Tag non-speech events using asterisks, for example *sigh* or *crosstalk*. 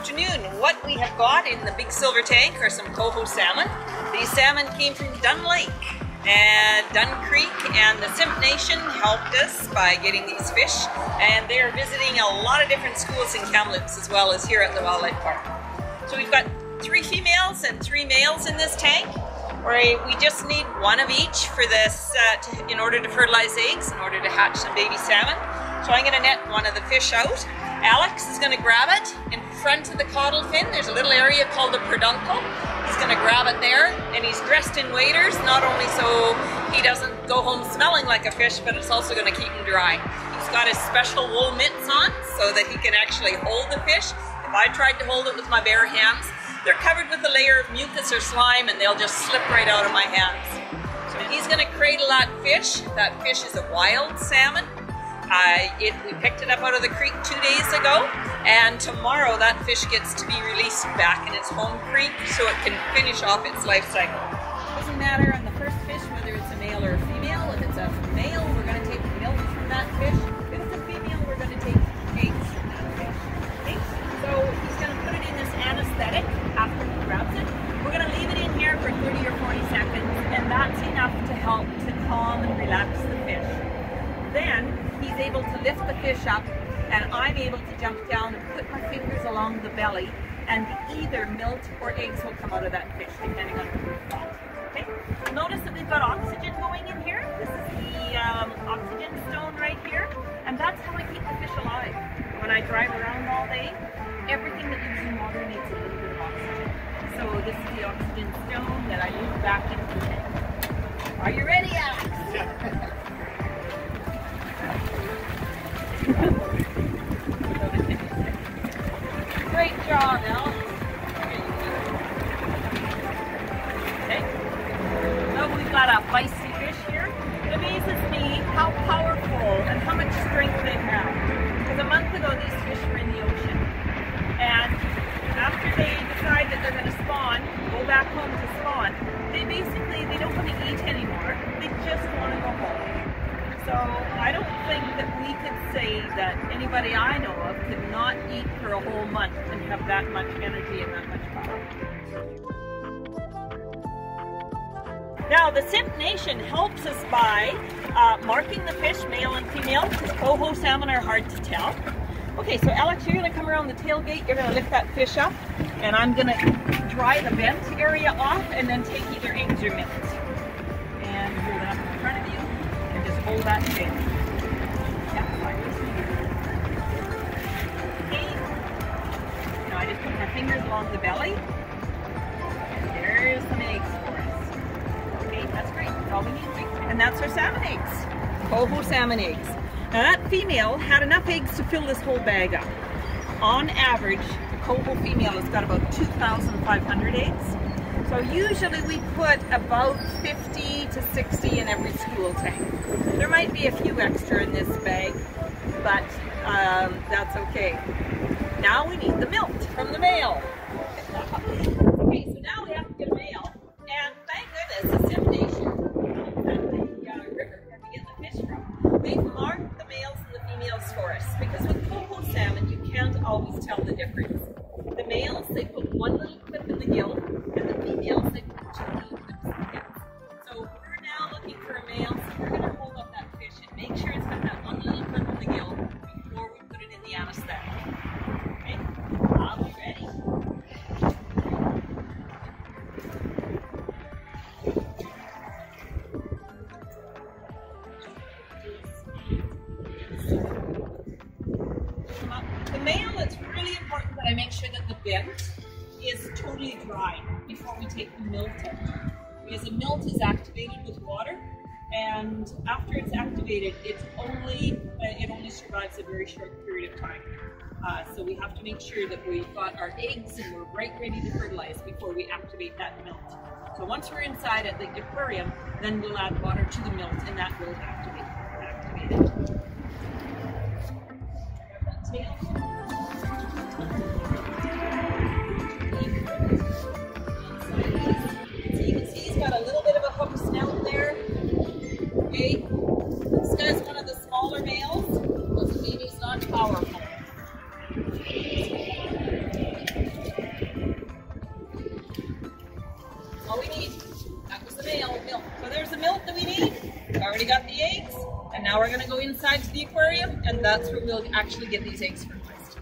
Afternoon. What we have got in the big silver tank are some coho salmon. These salmon came from Dunn Lake and Dunn Creek, and the Simpcw Nation helped us by getting these fish. And they are visiting a lot of different schools in Kamloops as well as here at the Wildlife Park. So we've got three females and three males in this tank. We just need one of each for this uh, to, in order to fertilize eggs, in order to hatch some baby salmon. So I'm going to net one of the fish out Alex is going to grab it in front of the caudal fin. There's a little area called the peduncle. He's going to grab it there and he's dressed in waders, not only so he doesn't go home smelling like a fish, but it's also going to keep him dry. He's got his special wool mitts on so that he can actually hold the fish. If I tried to hold it with my bare hands, they're covered with a layer of mucus or slime and they'll just slip right out of my hands. He's going to cradle that fish. That fish is a wild salmon. Uh, it, we picked it up out of the creek two days ago, and tomorrow that fish gets to be released back in its home creek so it can finish off its life cycle. Doesn't matter on the first fish whether it's a male or a female. If it's a male, we're going to take milk from that fish. If it's a female, we're going to take eggs from that fish. Okay? So he's going to put it in this anesthetic after he grabs it. We're going to leave it in here for 30 or 40 seconds, and that's enough to help to calm and relax able to lift the fish up and I'm able to jump down and put my fingers along the belly and either milk or eggs will come out of that fish depending on the thought. Okay? Notice that we've got oxygen going in here. This is the um, oxygen stone right here and that's how I keep the fish alive. When I drive around all day, everything that lives in water needs a little bit of oxygen. So this is the oxygen stone that I move back into the tank. Are you ready, Alex? Yeah. *laughs* Great job, Al. Okay. So we've got a feisty fish here. It amazes me how powerful I don't think that we could say that anybody I know of could not eat for a whole month and have that much energy and that much power. Now the Simpcw Nation helps us by uh, marking the fish, male and female, because coho salmon are hard to tell. Okay, so Alex, you're gonna come around the tailgate, you're gonna lift that fish up, and I'm gonna dry the vent area off and then take either eggs or milk. And hold it up in front of you and just hold that shape. Along the belly. And there's some eggs for us. Okay, that's great. That's all we need. And that's our salmon eggs. Coho salmon eggs. Now that female had enough eggs to fill this whole bag up. On average, the coho female has got about 2,500 eggs. So usually we put about 50 to 60 in every school tank. There might be a few extra in this bag, but um, that's okay. Now we need the milk from the male. okay, so now we have to get a male, and thank goodness the uh, river where we get the fish from, they've marked the males and the females for us, because with coho salmon you can't always tell the difference. The males, they put one little I make sure that the vent is totally dry before we take the milt out. Because the milt is activated with water, and after it's activated, it's only uh, it only survives a very short period of time. Uh, so we have to make sure that we've got our eggs and we're right ready to fertilize before we activate that milt. So once we're inside at the aquarium, then we'll add water to the milt and that will activate, activate it. All we need, that was the milk. milk. So there's the milk that we need. We've already got the eggs. And now we're gonna go inside to the aquarium and that's where we'll actually get these eggs fertilized.